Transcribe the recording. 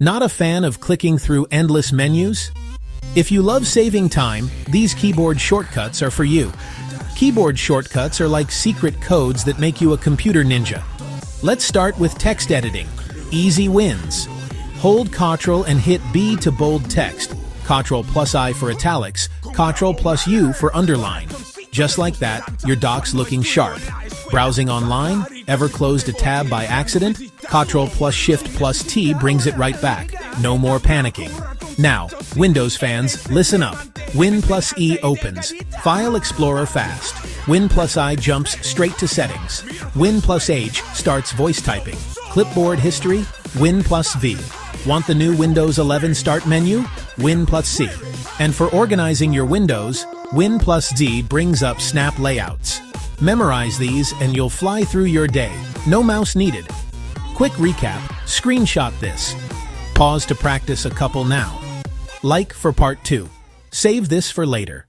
Not a fan of clicking through endless menus? If you love saving time, these keyboard shortcuts are for you. Keyboard shortcuts are like secret codes that make you a computer ninja. Let's start with text editing. Easy wins. Hold Ctrl and hit B to bold text, Ctrl plus I for italics, Ctrl plus U for underline. Just like that, your doc's looking sharp. Browsing online? Ever closed a tab by accident? Ctrl plus Shift plus T brings it right back. No more panicking. Now, Windows fans, listen up. Win plus E opens. File Explorer fast. Win plus I jumps straight to settings. Win plus H starts voice typing. Clipboard history, Win plus V. Want the new Windows 11 start menu? Win plus C. And for organizing your windows, Win plus D brings up snap layouts. Memorize these and you'll fly through your day. No mouse needed. Quick recap, screenshot this. Pause to practice a couple now. Like for part 2. Save this for later.